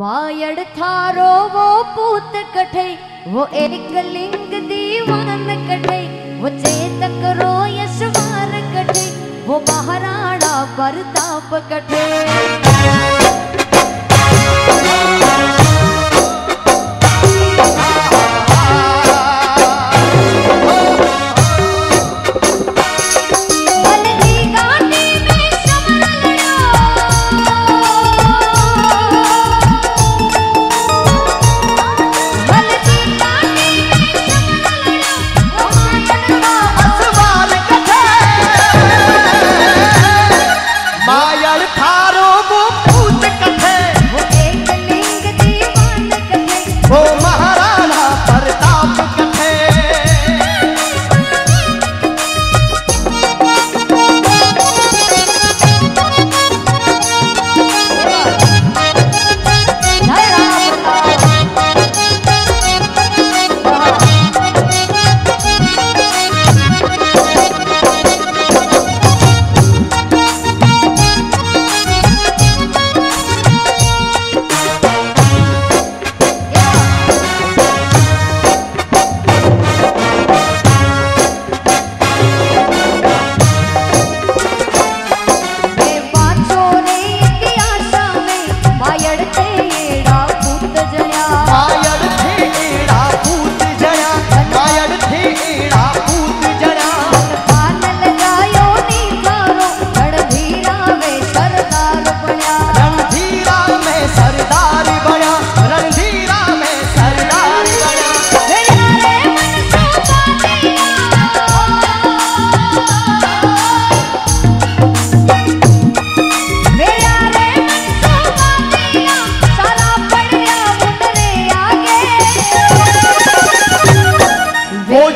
मायड़ थारो वो पूत कठई वो एक लिंग दीवान कठई वो चेतक रो यशवार कठई वो महाराणा प्रताप कठई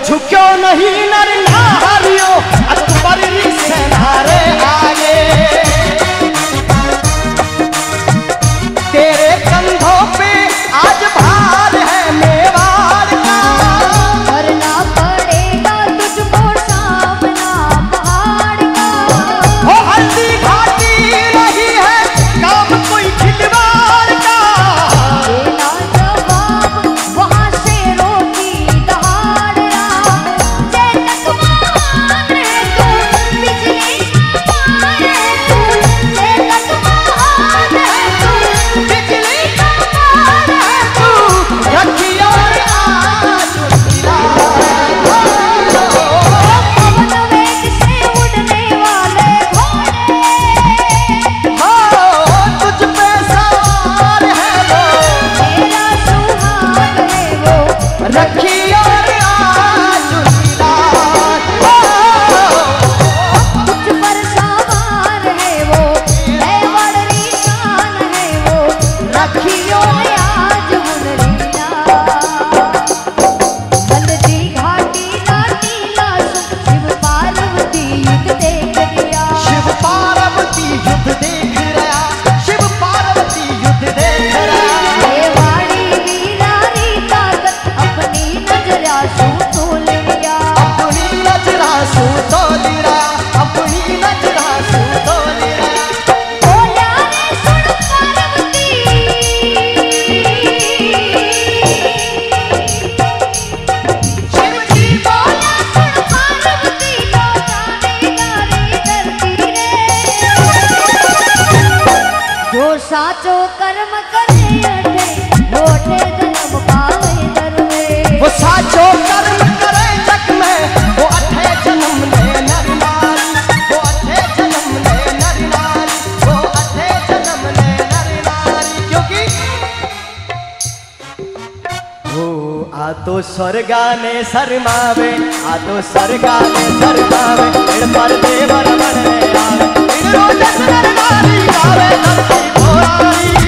झुक्यो नहीं नर સાચો કર્મ કરે वो साचो कर्म करे जग में, वो अठे जन्म ले नर वो अठे जन्म ले नर वो अठे जन्म ले नर क्योंकि आ तो स्वर्गाने शर्मावे आतो सरकार सरकावे इन पर देवर मन आवे इन रोज सरकार गावे धरती भोरारी